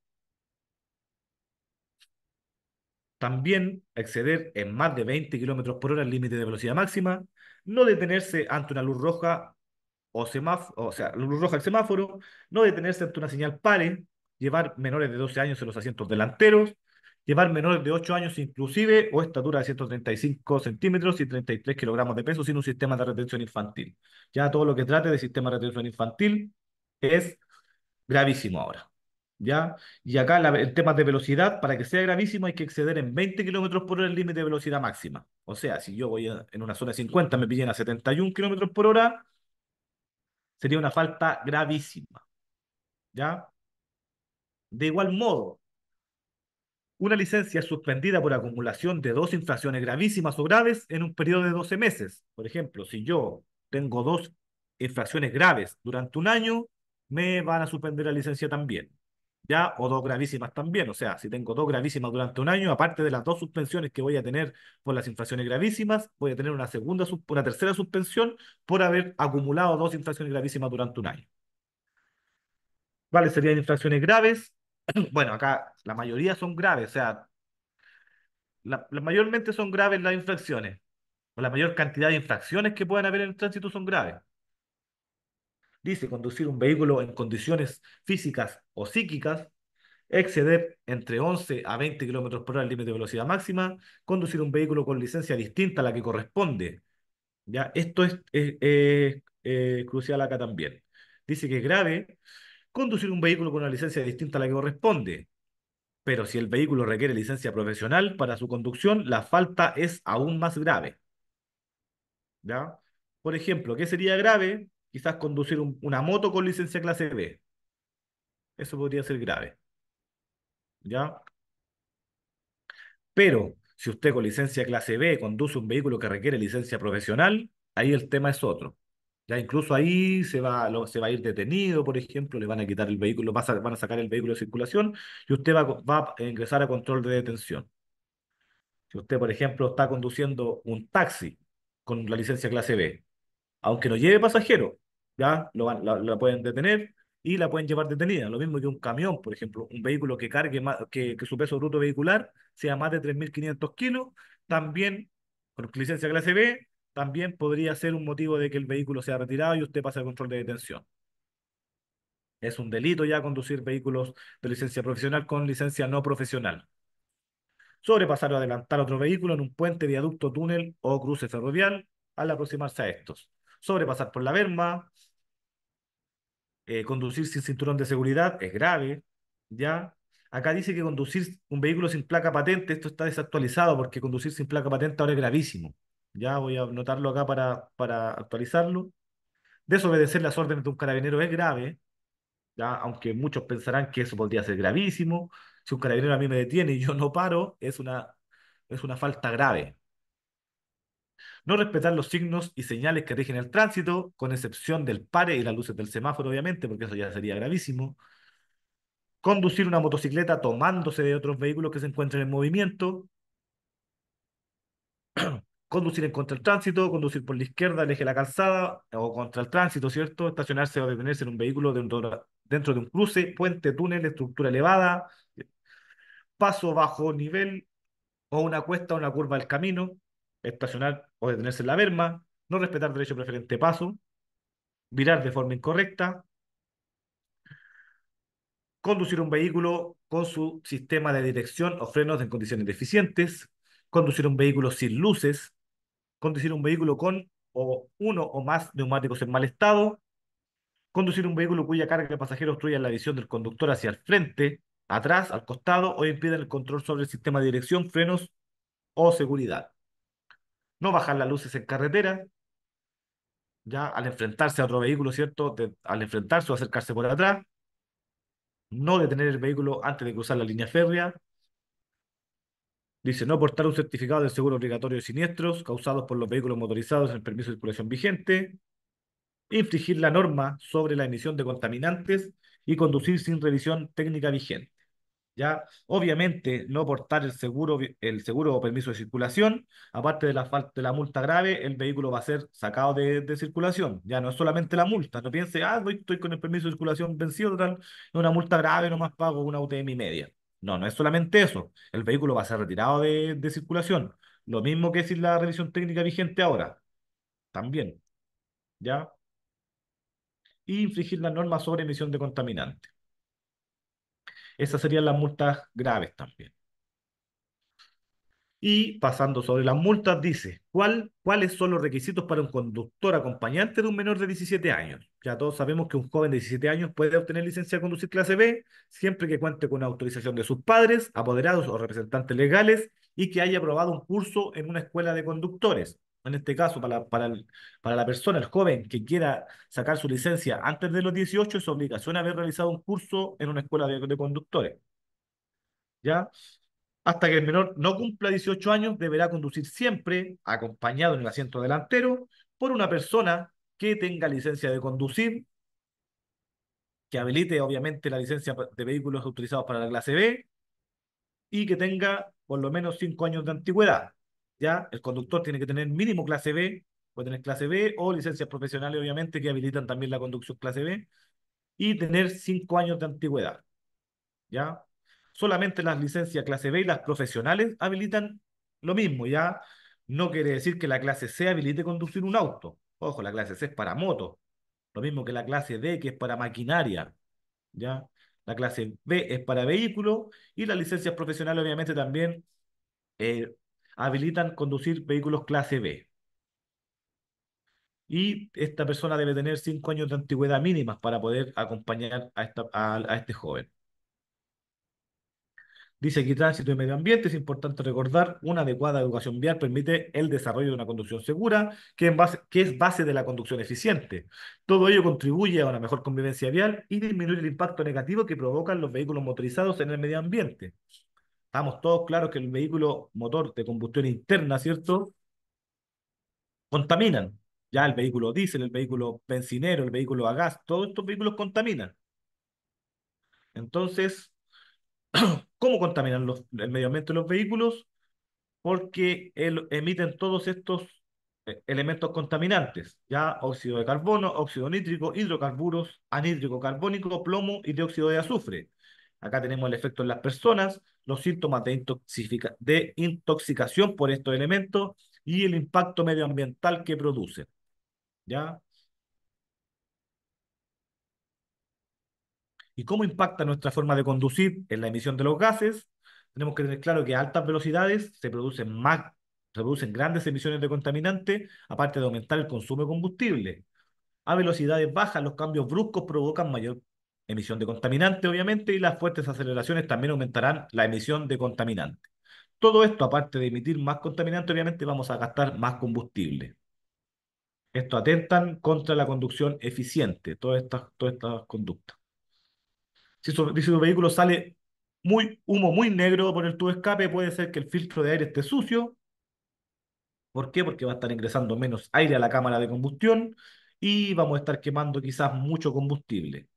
También exceder en más de 20 kilómetros por hora el límite de velocidad máxima, no detenerse ante una luz roja o semáforo, o sea, luz roja el semáforo, no detenerse ante una señal pare, llevar menores de 12 años en los asientos delanteros, llevar menores de 8 años inclusive o estatura de 135 centímetros y 33 kilogramos de peso sin un sistema de retención infantil. Ya todo lo que trate de sistema de retención infantil es gravísimo ahora. ¿Ya? Y acá la, el tema de velocidad, para que sea gravísimo hay que exceder en 20 kilómetros por hora el límite de velocidad máxima. O sea, si yo voy en una zona de 50 me pillen a 71 kilómetros por hora, sería una falta gravísima. ¿Ya? De igual modo, una licencia es suspendida por acumulación de dos infracciones gravísimas o graves en un periodo de 12 meses. Por ejemplo, si yo tengo dos infracciones graves durante un año, me van a suspender la licencia también. ¿Ya? O dos gravísimas también. O sea, si tengo dos gravísimas durante un año, aparte de las dos suspensiones que voy a tener por las infracciones gravísimas, voy a tener una segunda, una tercera suspensión por haber acumulado dos infracciones gravísimas durante un año. ¿Cuáles serían infracciones graves? bueno, acá la mayoría son graves, o sea, mayormente son graves las infracciones, o la mayor cantidad de infracciones que pueden haber en el tránsito son graves. Dice, conducir un vehículo en condiciones físicas o psíquicas, exceder entre 11 a 20 kilómetros por hora el límite de velocidad máxima, conducir un vehículo con licencia distinta a la que corresponde. ¿Ya? Esto es, es crucial acá también. Dice que es grave conducir un vehículo con una licencia distinta a la que corresponde. Pero si el vehículo requiere licencia profesional para su conducción, la falta es aún más grave. ¿Ya? Por ejemplo, ¿qué sería grave? Quizás conducir un, una moto con licencia clase B. Eso podría ser grave. ¿Ya? Pero si usted con licencia clase B conduce un vehículo que requiere licencia profesional, ahí el tema es otro. Ya incluso ahí se va, se va a ir detenido, por ejemplo, le van a quitar el vehículo, va a, van a sacar el vehículo de circulación y usted va, va a ingresar a control de detención. Si usted, por ejemplo, está conduciendo un taxi con la licencia clase B, aunque no lleve pasajero, ya lo van, la, la, pueden detener y la pueden llevar detenida. Lo mismo que un camión, por ejemplo, un vehículo que cargue más, que, que su peso bruto vehicular sea más de 3.500 kilos, también con licencia clase B también podría ser un motivo de que el vehículo sea retirado y usted pase al control de detención. Es un delito ya conducir vehículos de licencia profesional con licencia no profesional. Sobrepasar o adelantar otro vehículo en un puente, viaducto, túnel o cruce ferrovial al aproximarse a estos. Sobrepasar por la berma. Eh, conducir sin cinturón de seguridad es grave. ¿ya? Acá dice que conducir un vehículo sin placa patente, esto está desactualizado porque conducir sin placa patente ahora es gravísimo. Ya voy a anotarlo acá para, para actualizarlo. Desobedecer las órdenes de un carabinero es grave, ya, aunque muchos pensarán que eso podría ser gravísimo. Si un carabinero a mí me detiene y yo no paro, es una, es una falta grave. No respetar los signos y señales que rigen el tránsito, con excepción del pare y las luces del semáforo, obviamente, porque eso ya sería gravísimo. Conducir una motocicleta tomándose de otros vehículos que se encuentren en movimiento conducir en contra del tránsito, conducir por la izquierda, el eje la calzada o contra el tránsito, ¿cierto? Estacionarse o detenerse en un vehículo dentro, dentro de un cruce, puente, túnel, estructura elevada, paso bajo nivel o una cuesta o una curva del camino, estacionar o detenerse en la berma, no respetar derecho preferente paso, virar de forma incorrecta, conducir un vehículo con su sistema de dirección o frenos en condiciones deficientes, conducir un vehículo sin luces, conducir un vehículo con o uno o más neumáticos en mal estado, conducir un vehículo cuya carga de pasajeros obstruya la visión del conductor hacia el frente, atrás, al costado o impiden el control sobre el sistema de dirección, frenos o seguridad. No bajar las luces en carretera, ya al enfrentarse a otro vehículo, ¿cierto? al enfrentarse o acercarse por atrás. No detener el vehículo antes de cruzar la línea férrea. Dice, no portar un certificado de seguro obligatorio de siniestros causados por los vehículos motorizados en el permiso de circulación vigente. Infringir la norma sobre la emisión de contaminantes y conducir sin revisión técnica vigente. ¿ya? Obviamente, no portar el seguro, el seguro o permiso de circulación, aparte de la, de la multa grave, el vehículo va a ser sacado de, circulación. Ya no es solamente la multa, no piense, ah, estoy con el permiso de circulación vencido, tal, una multa grave, no más pago una UTM y media. No, no es solamente eso, el vehículo va a ser retirado de, de circulación. Lo mismo que sin la revisión técnica vigente ahora, también, ¿ya? Y infringir las normas sobre emisión de contaminantes. Esas serían las multas graves también. Y pasando sobre las multas, dice, ¿cuál, ¿cuáles son los requisitos para un conductor acompañante de un menor de 17 años? Ya todos sabemos que un joven de 17 años puede obtener licencia de conducir clase B siempre que cuente con autorización de sus padres, apoderados o representantes legales y que haya aprobado un curso en una escuela de conductores. En este caso, para, para, para la persona, el joven que quiera sacar su licencia antes de los 18, es obligación haber realizado un curso en una escuela de, de conductores. ¿Ya? Hasta que el menor no cumpla 18 años, deberá conducir siempre acompañado en el asiento delantero por una persona que tenga licencia de conducir, que habilite obviamente la licencia de vehículos utilizados para la clase B y que tenga por lo menos 5 años de antigüedad. ¿ya? El conductor tiene que tener mínimo clase B, puede tener clase B o licencias profesionales, obviamente, que habilitan también la conducción clase B, y tener 5 años de antigüedad, ¿ya? Solamente las licencias clase B y las profesionales habilitan lo mismo, ¿ya? No quiere decir que la clase C habilite conducir un auto. Ojo, la clase C es para moto. Lo mismo que la clase D, que es para maquinaria, ¿ya? La clase B es para vehículo y las licencias profesionales obviamente también eh, habilitan conducir vehículos clase B. Y esta persona debe tener cinco años de antigüedad mínimas para poder acompañar a, esta, a, este joven. Dice aquí tránsito y medio ambiente, es importante recordar, una adecuada educación vial permite el desarrollo de una conducción segura, que, en base, que es base de la conducción eficiente. Todo ello contribuye a una mejor convivencia vial y disminuir el impacto negativo que provocan los vehículos motorizados en el medio ambiente. Estamos todos claros que el vehículo motor de combustión interna, ¿cierto? Contaminan. Ya el vehículo diésel, el vehículo bencinero, el vehículo a gas, todos estos vehículos contaminan. Entonces, ¿cómo contaminan los, el medio ambiente los vehículos? Porque emiten todos estos eh, elementos contaminantes, ya óxido de carbono, óxido nítrico, hidrocarburos, anhídrico carbónico, plomo y dióxido de azufre. Acá tenemos el efecto en las personas, los síntomas de intoxicación por estos elementos y el impacto medioambiental que producen. ¿Ya? ¿Y cómo impacta nuestra forma de conducir en la emisión de los gases? Tenemos que tener claro que a altas velocidades se producen más, se producen grandes emisiones de contaminantes, aparte de aumentar el consumo de combustible. A velocidades bajas, los cambios bruscos provocan mayor emisión de contaminantes, obviamente, y las fuertes aceleraciones también aumentarán la emisión de contaminantes. Todo esto, aparte de emitir más contaminantes, obviamente vamos a gastar más combustible. Esto atentan contra la conducción eficiente, todas estas, todas estas conductas. Si su, vehículo sale muy humo muy negro por el tubo de escape, puede ser que el filtro de aire esté sucio. ¿Por qué? Porque va a estar ingresando menos aire a la cámara de combustión y vamos a estar quemando quizás mucho combustible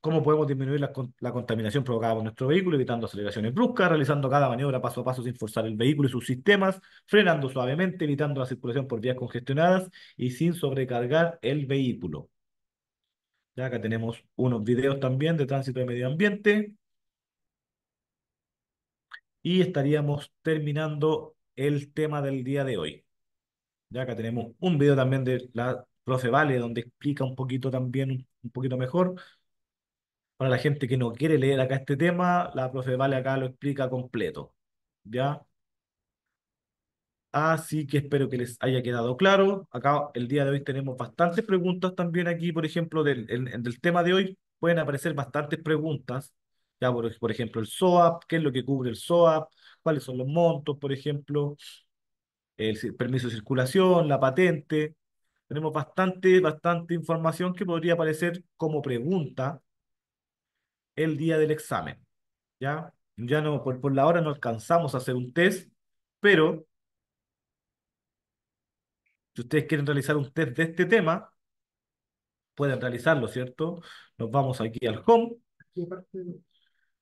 cómo podemos disminuir la, contaminación provocada por nuestro vehículo, evitando aceleraciones bruscas, realizando cada maniobra paso a paso sin forzar el vehículo y sus sistemas, frenando suavemente, evitando la circulación por vías congestionadas y sin sobrecargar el vehículo. Ya acá tenemos unos videos también de tránsito de medio ambiente. Y estaríamos terminando el tema del día de hoy. Ya acá tenemos un video también de la profe Vale, donde explica un poquito también, un, poquito mejor. Para la gente que no quiere leer acá este tema, la profe Vale acá lo explica completo. ¿Ya? Así que espero que les haya quedado claro. Acá el día de hoy tenemos bastantes preguntas también aquí, por ejemplo, del, el- del tema de hoy pueden aparecer bastantes preguntas. Ya, por, por ejemplo, el SOAP, qué es lo que cubre el SOAP, cuáles son los montos, por ejemplo, el permiso de circulación, la patente. Tenemos bastante, bastante información que podría aparecer como pregunta el día del examen. ¿Ya? Ya no, por, por la hora no alcanzamos a hacer un test, pero si ustedes quieren realizar un test de este tema, pueden realizarlo, ¿cierto? Nos vamos aquí al home,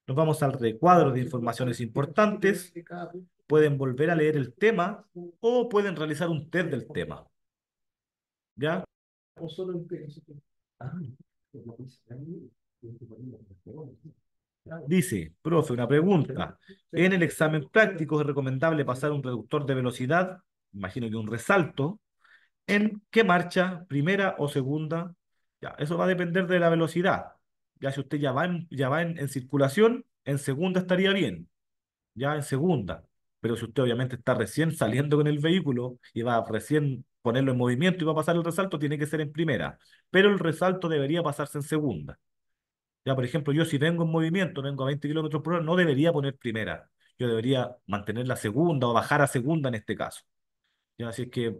nos vamos al recuadro de informaciones importantes, pueden volver a leer el tema o pueden realizar un test del tema, ¿ya? Dice, profe, una pregunta. En el examen práctico es recomendable pasar un reductor de velocidad, imagino que un resalto, ¿en qué marcha? ¿Primera o segunda? Ya, eso va a depender de la velocidad. Ya si usted ya va en, ya va en, circulación, en segunda estaría bien, ya en segunda. Pero si usted obviamente está recién saliendo con el vehículo y va a recién ponerlo en movimiento y va a pasar el resalto, tiene que ser en primera. Pero el resalto debería pasarse en segunda. Ya, por ejemplo, yo si vengo en movimiento, vengo a 20 kilómetros por hora, no debería poner primera. Yo debería mantener la segunda o bajar a segunda en este caso. Ya, así es que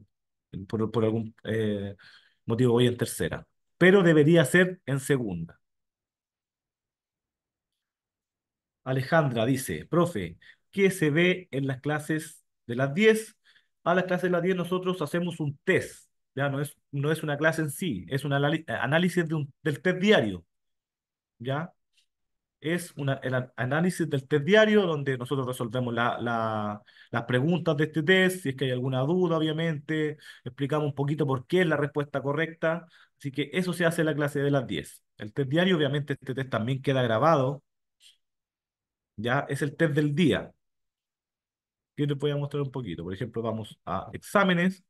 por, por algún eh, motivo voy en tercera. Pero debería ser en segunda. Alejandra dice, profe, ¿qué se ve en las clases de las 10? A las clases de las 10 nosotros hacemos un test. Ya no es, no es una clase en sí, es un análisis de un- del test diario. ¿Ya? Es una, el análisis del test diario donde nosotros resolvemos la, la- las preguntas de este test, si es que hay alguna duda, obviamente, explicamos un poquito por qué es la respuesta correcta. Así que eso se hace en la clase de las 10. El test diario, obviamente, este test también queda grabado, ya es el test del día. Yo les voy a mostrar un poquito. Por ejemplo, vamos a exámenes,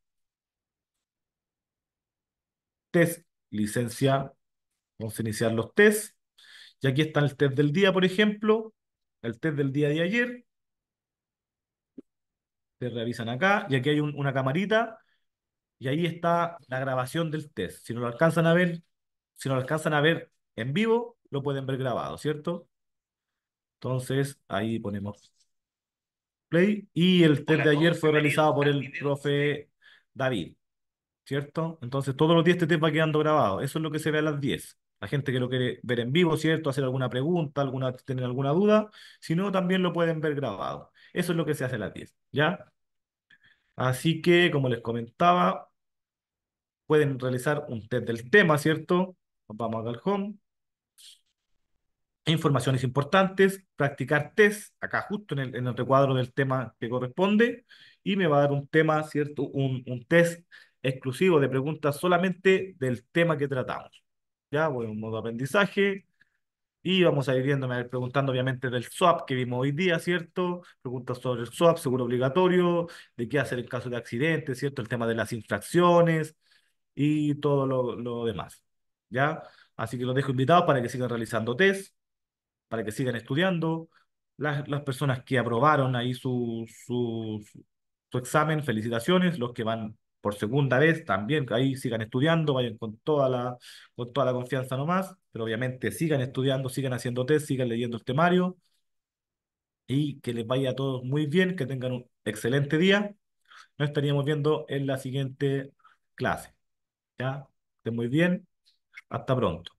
test, licencia, vamos a iniciar los tests. Y aquí está el test del día, por ejemplo, el test del día de ayer se revisan acá y aquí hay un- una camarita y ahí está la grabación del test. Si no lo alcanzan a ver, si no lo alcanzan a ver en vivo, lo pueden ver grabado, ¿cierto? Entonces ahí ponemos play y el test de ayer fue realizado por el profe David, ¿cierto? Entonces todos los días este test va quedando grabado. Eso es lo que se ve a las 10. La gente que lo quiere ver en vivo, ¿cierto? Hacer alguna pregunta, alguna, tener alguna duda. Si no, también lo pueden ver grabado. Eso es lo que se hace a las 10, ¿ya? Así que, como les comentaba, pueden realizar un test del tema, ¿cierto? Vamos acá al home. Informaciones importantes, practicar test, acá justo en el, recuadro del tema que corresponde, y me va a dar un tema, ¿cierto? Un test exclusivo de preguntas solamente del tema que tratamos. Ya, voy a un modo aprendizaje, y vamos a ir viendo, me preguntando obviamente del SWAP que vimos hoy día, ¿cierto? Preguntas sobre el SWAP, seguro obligatorio, de qué hacer en caso de accidente, ¿cierto? El tema de las infracciones, y todo lo, lo demás. ¿Ya? Así que los dejo invitados para que sigan realizando test, para que sigan estudiando. Las, las personas que aprobaron ahí su, su, su, examen, felicitaciones. Los que van por segunda vez también, ahí sigan estudiando, vayan con toda la, con toda la confianza nomás, pero obviamente sigan estudiando, sigan haciendo test, sigan leyendo el temario y que les vaya a todos muy bien, que tengan un excelente día. Nos estaríamos viendo en la siguiente clase. ¿Ya? Estén muy bien. Hasta pronto.